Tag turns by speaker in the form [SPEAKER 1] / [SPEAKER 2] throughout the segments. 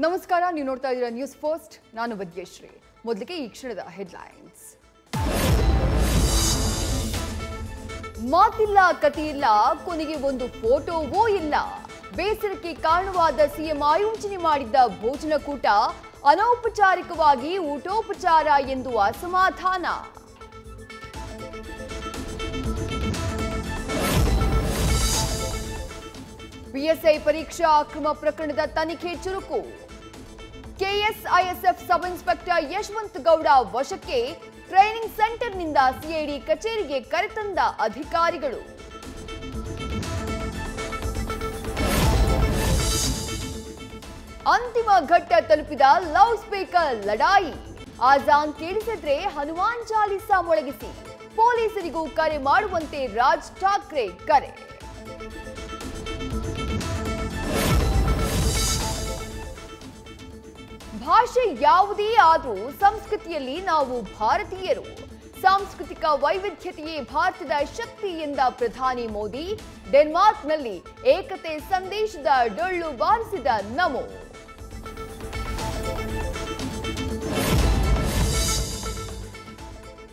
[SPEAKER 1] ನಮಸ್ಕಾರ, ನೀವು ನೋಡ್ತಾ ಇದ್ದೀರಾ ನ್ಯೂಸ್ ಫಸ್ಟ್ ನಾನು ವಿದ್ಯಶ್ರೀ. ಮೊದಲಿಗೆ ಈ ಕ್ಷಣದ ಹೆಡ್ಲೈನ್ಸ್ ಮಾತಿಲ್ಲ, ಕಥೆಯಿಲ್ಲ, ಕೊನೆಗೆ ಒಂದು ಫೋಟೋವೂ ಇಲ್ಲ. ಬೇಸರಕ್ಕೆ ಕಾರಣವಾದ ಸಿಎಂ ಆಯೋಜನೆ ಮಾಡಿದ್ದ ಭೋಜನಕೂಟ ಅನೌಪಚಾರಿಕವಾಗಿ ಊಟೋಪಚಾರ ಎಂದು ಅಸಮಾಧಾನ. ಪಿಎಸ್ಐ ಪರೀಕ್ಷಾ ಅಕ್ರಮ ಪ್ರಕರಣದ ತನಿಖೆ ಚುರುಕು. KSISF sub inspector Yashwant Gowda ವಶಕ್ಕೆ ಟ್ರೈನಿಂಗ್ ಸೆಂಟರ್ನಿಂದ ಸಿಐಡಿ ಕಚೇರಿಗೆ ಕರೆತಂದ ಅಧಿಕಾರಿಗಳು. ಅಂತಿಮ ಘಟ್ಟ ತಲುಪಿದ ಲೌಡ್ ಸ್ಪೀಕರ್ ಲಡಾಯಿ ಆಜಾನ್ ಕೇಳಿಸಿದ್ರೆ ಹನುಮಾನ್ ಚಾಲಿಸಾ ಮೊಳಗಿಸಿ. ಪೊಲೀಸರಿಗೂ ಕರೆ ಮಾಡುವಂತೆ ರಾಜ್ ಠಾಕ್ರೆ ಕರೆ. ಭಾಷೆ ಯಾವುದೇ ಆದರೂ ಸಂಸ್ಕೃತಿಯಲ್ಲಿ ನಾವು ಭಾರತೀಯರು. ಸಾಂಸ್ಕೃತಿಕ ವೈವಿಧ್ಯತೆಯೇ ಭಾರತದ ಶಕ್ತಿ ಎಂದ ಪ್ರಧಾನಿ ಮೋದಿ, ಡೆನ್ಮಾರ್ಕ್ನಲ್ಲಿ ಏಕತೆ ಸಂದೇಶದ ಡೊಳ್ಳು ಬಾರಿಸಿದ ನಮೋ.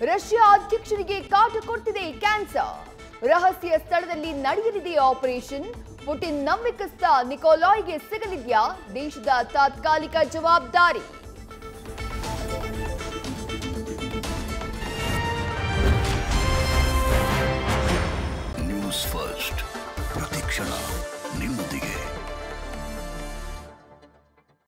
[SPEAKER 1] ರಷ್ಯಾ ಅಧ್ಯಕ್ಷರಿಗೆ ಕಾಟ ಕೊಡ್ತಿದೆ ಕ್ಯಾನ್ಸರ್. ರಹಸ್ಯ ಸ್ಥಳದಲ್ಲಿ ನಡೆಯಲಿದೆ ಆಪರೇಷನ್ पुटि नंबिकस्थ निकोलॉय्या देश तात्कालिक जवाबारी